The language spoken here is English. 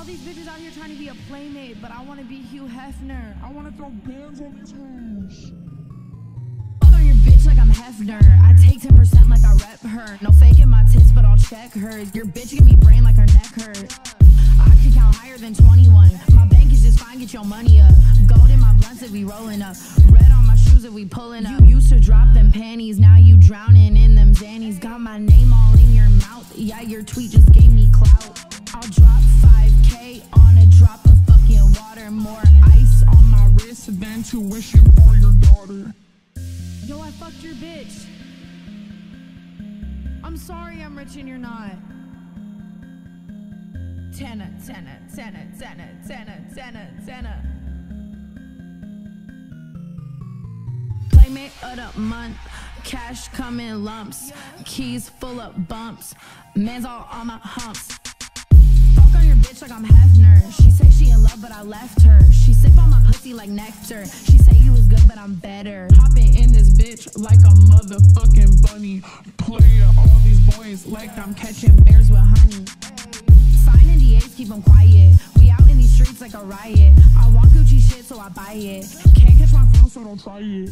All these bitches out here trying to be a playmate, but I want to be Hugh Hefner. I wanna throw bands on these hoes. Fuck your bitch like I'm Hefner. I take 10% like I rep her. No faking my tits, but I'll check her. Your bitch give me brain like her neck hurt. I can count higher than 21. My bank is just fine, get your money up. Gold in my blunts if we rolling up. Red on my shoes if we pulling up. You used to drop them panties, now you drowning in them zannies. Got my name all in your mouth. Yeah, your tweet just gave me clout. I'll drop 5k on a drop of fucking water. More ice on my wrist. Then tuition for your daughter. Yo, I fucked your bitch. I'm sorry I'm rich and you're not. Tenna, tenna, tenna, tenna, tenna, tenna, tenna. Playmate of the month, cash come in lumps, keys full of bumps, man's all on my humps. Bitch like I'm Hefner. She say she in love, but I left her. She sip on my pussy like nectar. She say you was good, but I'm better. Hopping in this bitch like a motherfucking bunny. Play all these boys like I'm catching bears with honey. Sign NDAs, keep them quiet. We out in these streets like a riot. I want Gucci shit, so I buy it. Can't catch my phone, so don't try it.